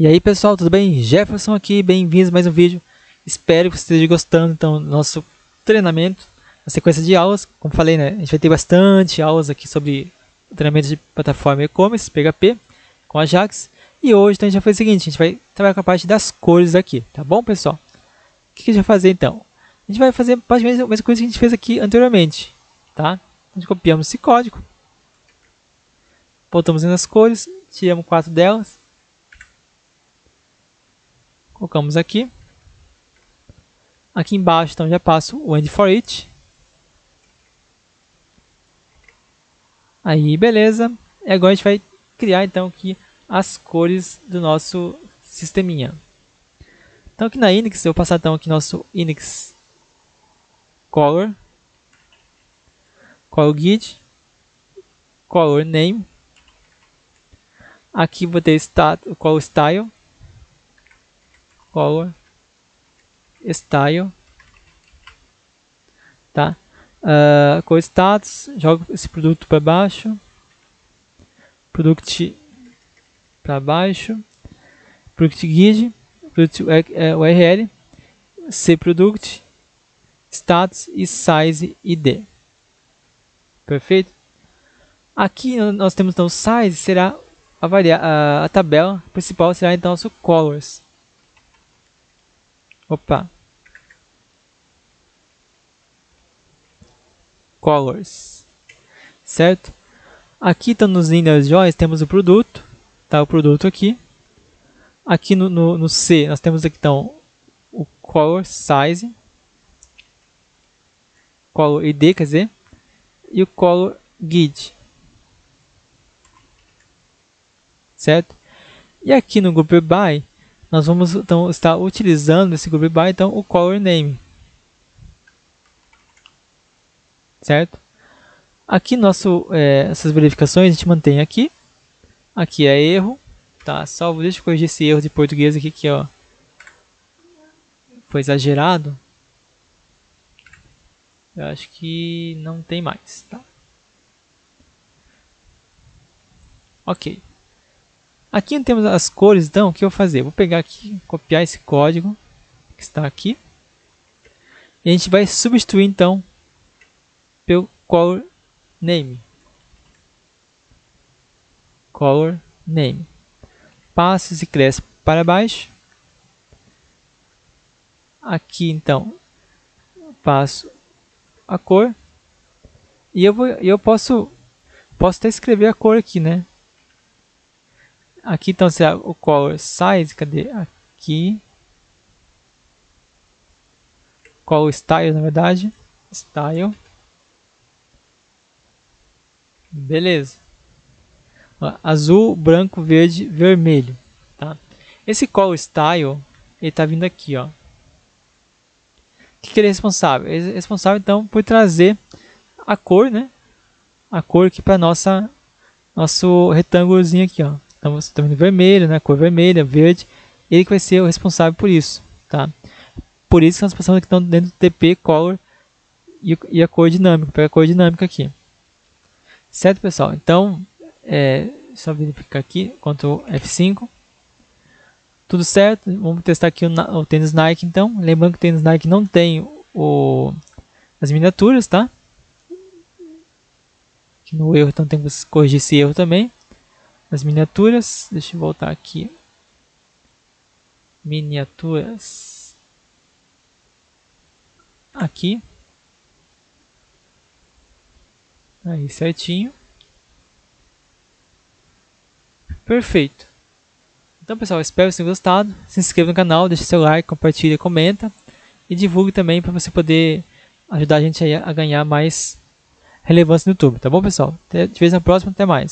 E aí pessoal, tudo bem? Jefferson aqui, bem-vindos a mais um vídeo. Espero que você esteja gostando então do nosso treinamento, a sequência de aulas. Como falei, né, a gente vai ter bastante aulas aqui sobre treinamento de plataforma e-commerce, PHP, com Ajax. E hoje então, a gente vai fazer o seguinte, a gente vai trabalhar com a parte das cores aqui, tá bom pessoal? O que a gente vai fazer então? A gente vai fazer praticamente a mesma coisa que a gente fez aqui anteriormente, tá? A gente copiamos esse código, voltamos nas cores, tiramos quatro delas, colocamos aqui. Aqui embaixo, então, já passo o end for it. Aí, beleza. E agora a gente vai criar, então, aqui as cores do nosso sisteminha. Então, aqui na Index, eu vou passar, então, aqui nosso Index Color, Color Guide, Color Name. Aqui vou ter stat, Color Style, color style. Tá. Uh, com status. Jogo esse produto para baixo. Product para baixo. Product guide. Product url c product. Status e size id perfeito? Aqui nós temos então size será a, a, a tabela principal será então nosso colors Opa. Colors. Certo? Aqui estão nos Linear Joins, temos o produto. Tá o produto aqui. Aqui no, no, no C, nós temos aqui então o Color Size. Color ID, quer dizer. E o Color Guide. Certo? E aqui no Group By, nós vamos então estar utilizando esse group by então o color name. Certo? Aqui nosso é, essas verificações a gente mantém aqui. Aqui é erro tá? Salvo deixa eu corrigir esse erro de português aqui que ó foi exagerado. Eu acho que não tem mais tá? Ok Aqui temos as cores, então, o que eu vou fazer? Vou pegar aqui, copiar esse código que está aqui. E a gente vai substituir, então, pelo color name. Color name. Passos e cresce para baixo. Aqui, então, passo a cor. E eu, vou, eu posso, posso até escrever a cor aqui, né? Aqui então será o color size, cadê? Aqui. Color style, na verdade. Style. Beleza. Azul, branco, verde, vermelho. Tá? Esse color style, ele está vindo aqui, ó. O que, que ele é responsável? Ele é responsável então por trazer a cor, né? A cor aqui para nossa nosso retângulozinho aqui, ó. Então você está vendo vermelho, né? cor vermelha, verde, ele que vai ser o responsável por isso. Tá? Por isso que nós passamos aqui então, dentro do TP Color e, e a cor dinâmica, pega a cor dinâmica aqui. Certo, pessoal? Então, é só verificar aqui, Ctrl F5. Tudo certo, vamos testar aqui o, o tênis Nike então. Lembrando que o tênis Nike não tem o, as miniaturas, tá? Aqui no erro, então tem que corrigir esse erro também as miniaturas. Deixa eu voltar aqui. Miniaturas. Aqui. Aí certinho. Perfeito. Então pessoal, espero que vocês tenham gostado. Se inscreva no canal, deixe seu like, compartilhe, comenta. E divulgue também para você poder ajudar a gente a ganhar mais relevância no YouTube. Tá bom pessoal? Até, te vejo na próxima, até mais.